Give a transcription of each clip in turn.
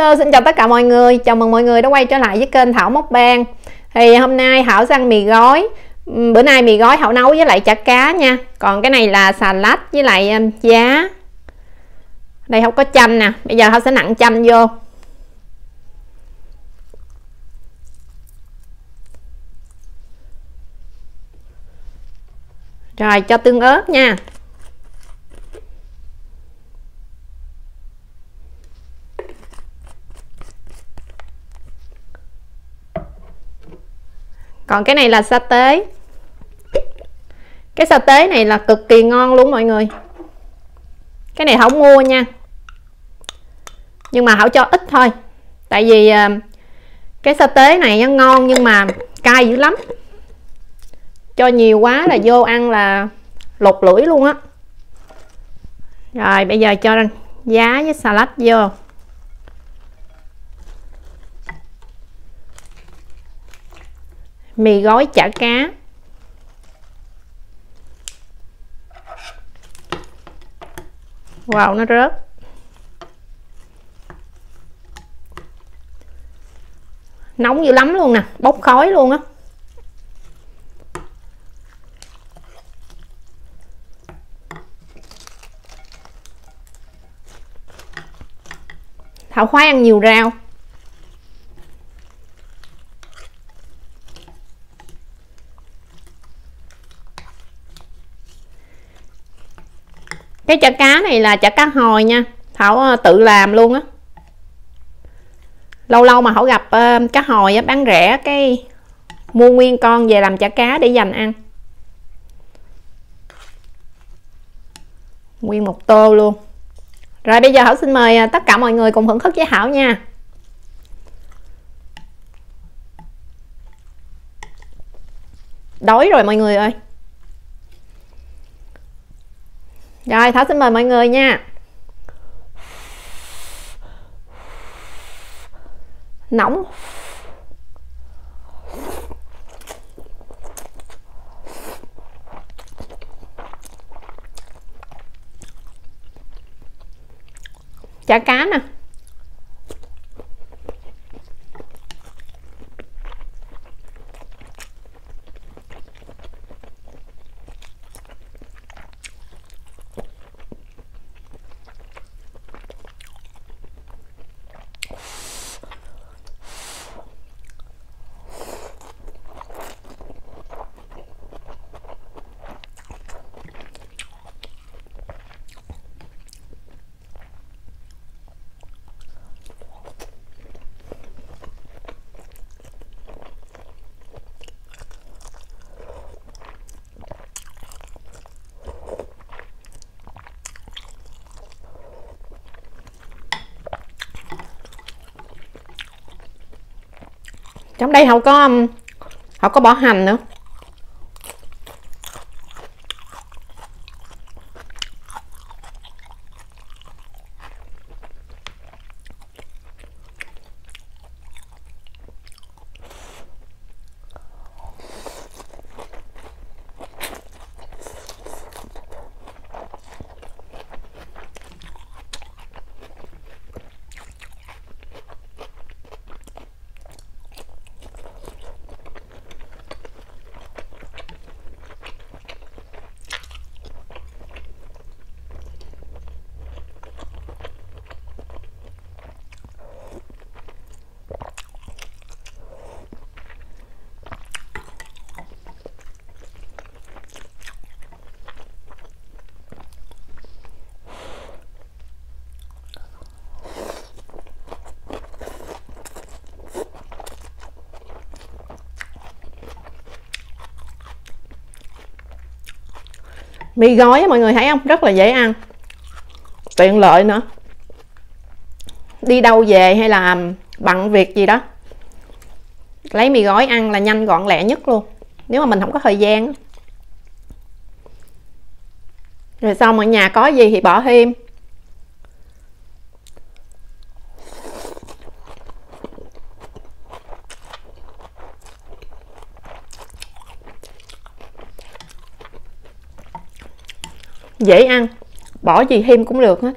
Hello, xin chào tất cả mọi người. Chào mừng mọi người đã quay trở lại với kênh Thảo Móc Bang. Thì hôm nay Thảo ăn mì gói. Ừ, bữa nay mì gói Thảo nấu với lại chả cá nha. Còn cái này là xà lách với lại um, giá. Đây không có chanh nè. Bây giờ Thảo sẽ nặng chanh vô. Rồi cho tương ớt nha. Còn cái này là sa tế. Cái sa tế này là cực kỳ ngon luôn mọi người. Cái này không mua nha. Nhưng mà hảo cho ít thôi. Tại vì ờ, cái sa tế này nó ngon nhưng mà cay dữ lắm. Cho nhiều quá là vô ăn là lột lưỡi luôn á. Rồi, bây giờ cho giá với salad vô. Mì gói chả cá. Wow, nó rớt. Nóng dữ lắm luôn nè, bốc khói luôn á. Thảo khoai ăn nhiều rau. Cái chả cá này là chả cá hồi nha. Thảo ờ, tự làm luôn á. Lâu lâu mà thảo gặp uh, cá hồi á, bán rẻ cái mua nguyên con về làm chả cá để dành ăn. Nguyên một tô luôn. Rồi bây giờ Hảo xin mời ờ, tất cả mọi người cùng thưởng thức với Hảo nha. Đói rồi mọi người ơi. Rồi thảo xin mời mọi người nha. Nóng. Chả cá nè. Trong đây không có không có bỏ hành nữa. Mì gói mọi người thấy không? Rất là dễ ăn. Tiện lợi nữa. Đi đâu về hay là bận việc gì đó. Lấy mì gói ăn là nhanh gọn lẹ nhất luôn. Nếu mà mình không có thời gian rồi xong, ở nhà có gì thì bỏ thêm. Dễ ăn bỏ gì thêm cũng được hết.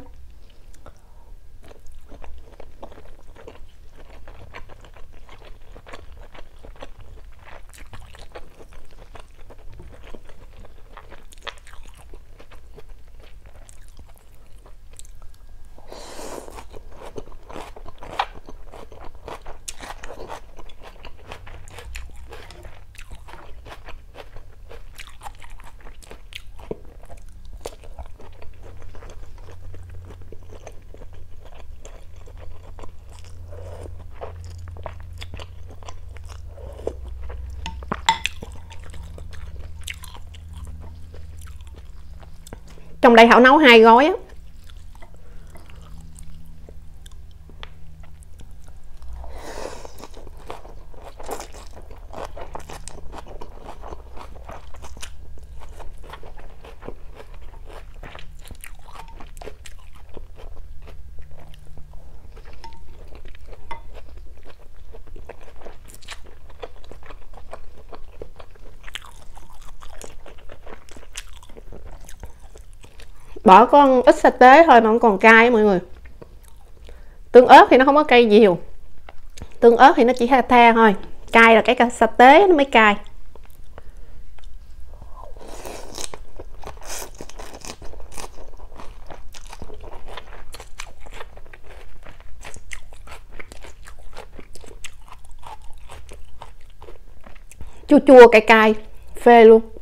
Trong đây hảo nấu hai gói á. Bỏ con ít sa tế thôi mà không còn cay, mọi người. Tương ớt thì nó không có cay nhiều. Tương ớt thì nó chỉ tha tha thôi. Cay là cái sa tế nó mới cay. Chua chua cay cay, phê luôn.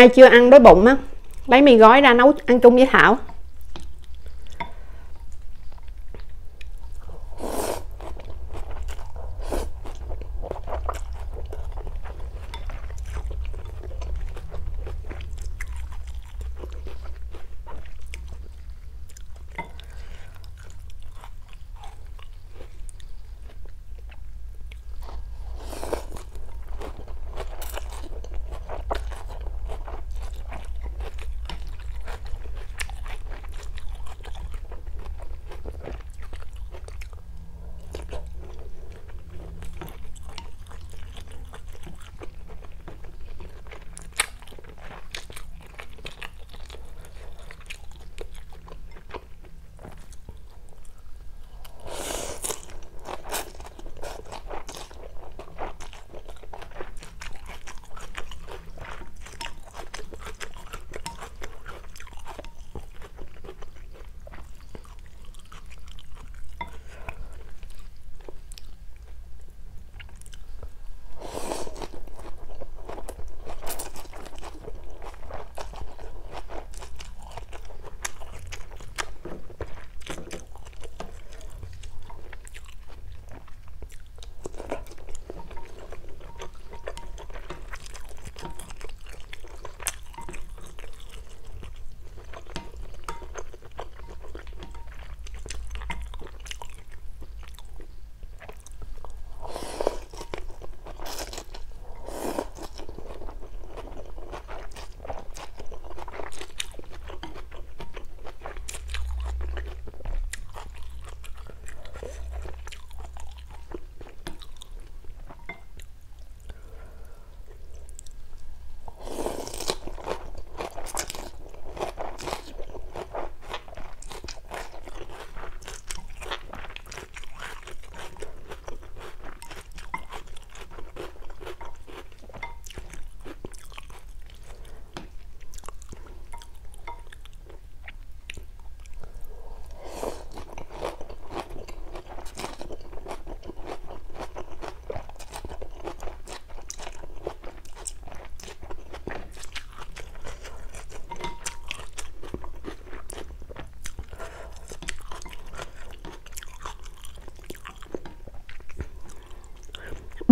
Ai chưa ăn đói bụng á, lấy mì gói ra nấu ăn chung với thảo.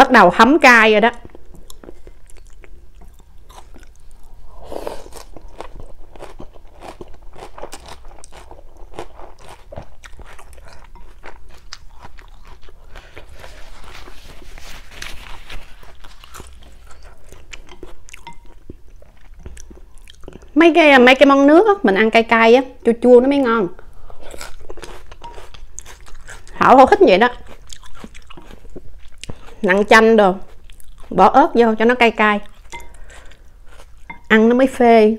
Bắt đầu hấm cay rồi đó. Mấy cái mấy cái món nước á, mình ăn cay cay á chua chua nó mới ngon. Thảo không thích vậy đó nặng chanh đồ. Bỏ ớt vô cho nó cay cay. Ăn nó mới phê.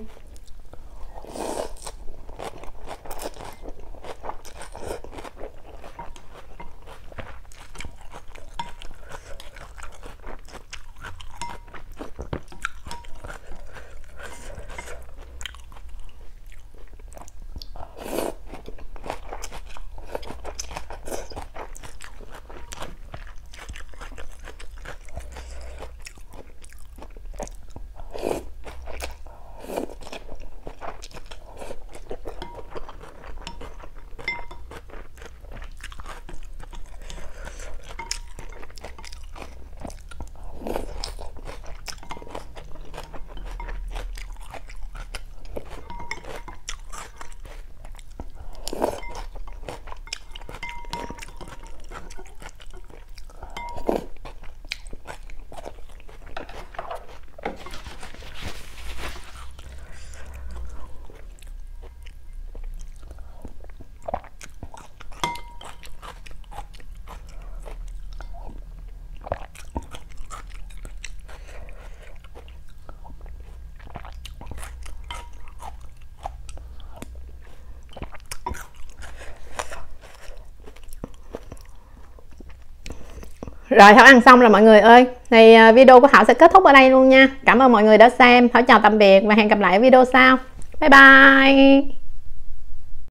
Rồi, Thảo ăn xong rồi mọi người ơi. Thì à, video của Thảo sẽ kết thúc ở đây luôn nha. Cảm ơn mọi người đã xem. Thảo chào tạm biệt và hẹn gặp lại ở video sau. Bye bye.